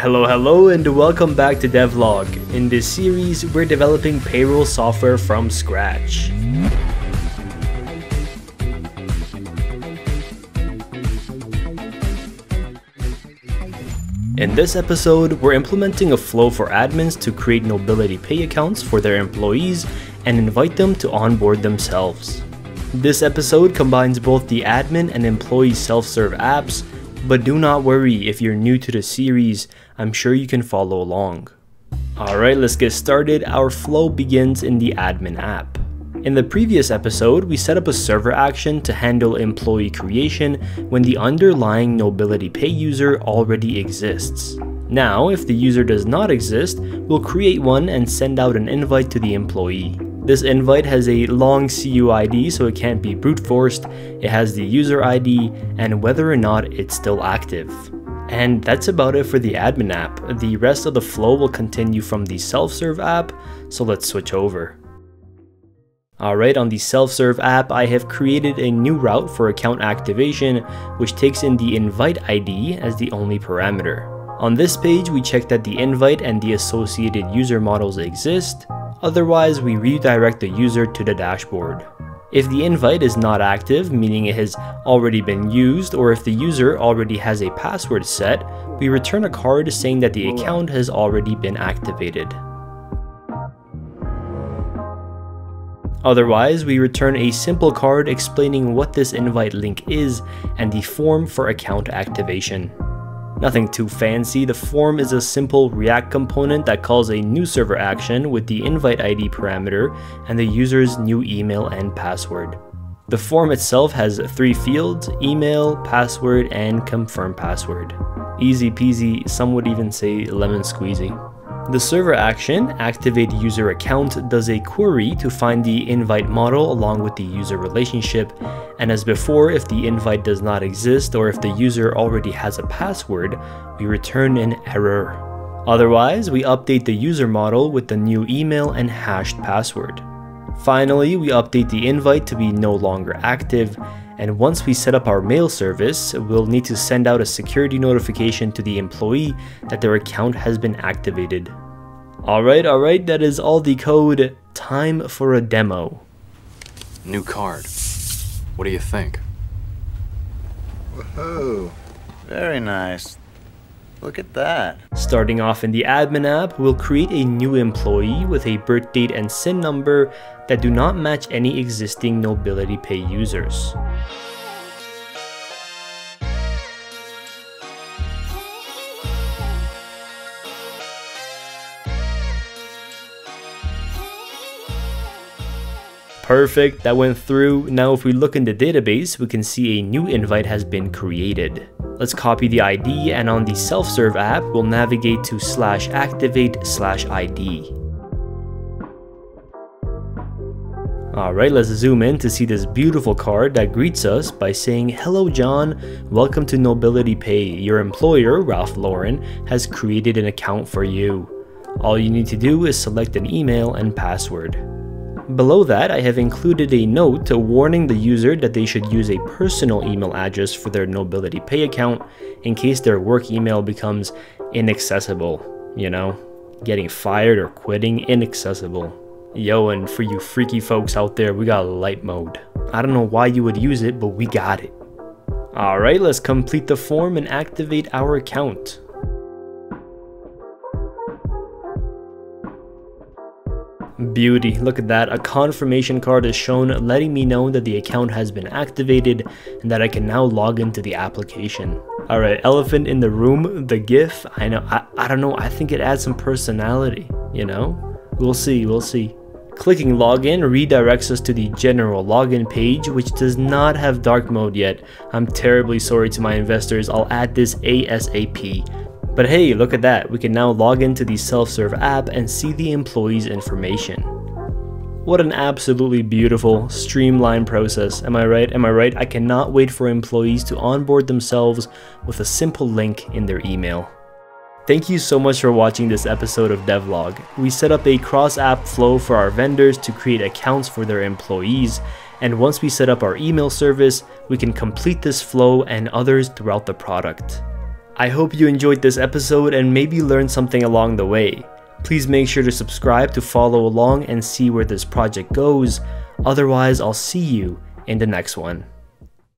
Hello, hello, and welcome back to Devlog. In this series, we're developing payroll software from scratch. In this episode, we're implementing a flow for admins to create Nobility Pay accounts for their employees and invite them to onboard themselves. This episode combines both the admin and employee self-serve apps, but do not worry if you're new to the series, I'm sure you can follow along. Alright, let's get started. Our flow begins in the admin app. In the previous episode, we set up a server action to handle employee creation when the underlying Nobility Pay user already exists. Now, if the user does not exist, we'll create one and send out an invite to the employee. This invite has a long CUID so it can't be brute forced, it has the user ID, and whether or not it's still active. And that's about it for the admin app. The rest of the flow will continue from the self-serve app, so let's switch over. Alright, on the self-serve app, I have created a new route for account activation, which takes in the invite ID as the only parameter. On this page, we check that the invite and the associated user models exist, otherwise we redirect the user to the dashboard. If the invite is not active, meaning it has already been used, or if the user already has a password set, we return a card saying that the account has already been activated. Otherwise, we return a simple card explaining what this invite link is and the form for account activation. Nothing too fancy, the form is a simple React component that calls a new server action with the invite ID parameter and the user's new email and password. The form itself has three fields, email, password, and confirm password. Easy peasy, some would even say lemon squeezy. The server action, activate user account, does a query to find the invite model along with the user relationship, and as before, if the invite does not exist or if the user already has a password, we return an error. Otherwise, we update the user model with the new email and hashed password. Finally, we update the invite to be no longer active, and once we set up our mail service, we'll need to send out a security notification to the employee that their account has been activated. Alright, alright, that is all the code. Time for a demo. New card. What do you think? Whoa, very nice. Look at that. Starting off in the admin app, we'll create a new employee with a birth date and SIN number that do not match any existing Nobility Pay users. Perfect, that went through. Now if we look in the database, we can see a new invite has been created. Let's copy the ID and on the self-serve app, we'll navigate to slash activate slash ID. Alright, let's zoom in to see this beautiful card that greets us by saying, Hello John, welcome to Nobility Pay. Your employer, Ralph Lauren, has created an account for you. All you need to do is select an email and password. Below that, I have included a note warning the user that they should use a personal email address for their Nobility Pay account in case their work email becomes inaccessible, you know? Getting fired or quitting inaccessible. Yo, and for you freaky folks out there, we got light mode. I don't know why you would use it, but we got it. Alright, let's complete the form and activate our account. Beauty, look at that. A confirmation card is shown letting me know that the account has been activated and that I can now log into the application. Alright, elephant in the room, the GIF, I know, I, I don't know, I think it adds some personality, you know? We'll see, we'll see. Clicking login redirects us to the general login page, which does not have dark mode yet. I'm terribly sorry to my investors, I'll add this ASAP. But hey, look at that, we can now log into the self-serve app and see the employee's information. What an absolutely beautiful, streamlined process, am I right? Am I right? I cannot wait for employees to onboard themselves with a simple link in their email. Thank you so much for watching this episode of Devlog. We set up a cross-app flow for our vendors to create accounts for their employees, and once we set up our email service, we can complete this flow and others throughout the product. I hope you enjoyed this episode and maybe learned something along the way. Please make sure to subscribe to follow along and see where this project goes. Otherwise, I'll see you in the next one.